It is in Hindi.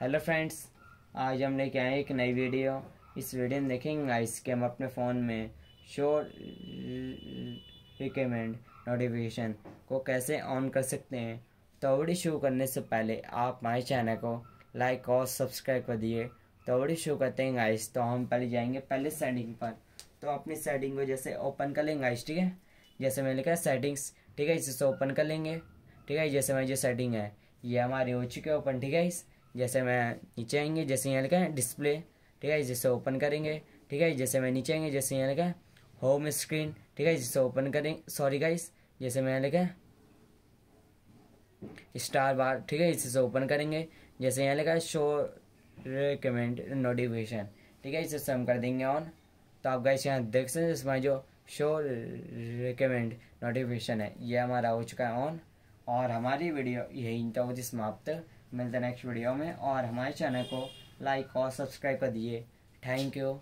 हेलो फ्रेंड्स आज हम लेके आए एक नई वीडियो इस वीडियो में देखेंगे गाइस कि हम अपने फ़ोन में शो रिकमेंड नोटिफिकेशन को कैसे ऑन कर सकते हैं। तो वीडियो शुरू करने से पहले आप हमारे चैनल को लाइक और सब्सक्राइब कर दिए तो वीडियो शुरू करते हैं गाइस तो हम पहले जाएँगे पहले सेटिंग पर। तो अपनी सेटिंग को जैसे ओपन कर लेंगे गाइस ठीक है? जैसे मैंने कहा सेटिंग्स ठीक है? इसे ओपन कर लेंगे, ठीक है? जैसे मैं जो सेटिंग है, ये हमारी हो चुकी है ओपन ठीक है इस जैसे मैं नीचे आएँगे, जैसे यहाँ लिखा है डिस्प्ले ठीक है, जैसे ओपन करेंगे, ठीक है, जैसे मैं नीचे आएँगे, जैसे यहाँ लिखा है होम स्क्रीन ठीक है, जिसे ओपन करेंगे सॉरी गाइस जैसे मैं लिखा है स्टार बार ठीक है, इसे ओपन करेंगे, जैसे यहाँ लिखा है शो रिकमेंड नोटिफिकेशन ठीक है, इसे हम कर देंगे ऑन तो आप गाइस यहाँ देख सकते हैं, इसमें जो शो रिकमेंड नोटिफिकेशन है, ये हमारा हो चुका है ऑन और हमारी वीडियो यही तो होती समाप्त। मिलते हैं नेक्स्ट वीडियो में और हमारे चैनल को लाइक और सब्सक्राइब कर दिए। Thank you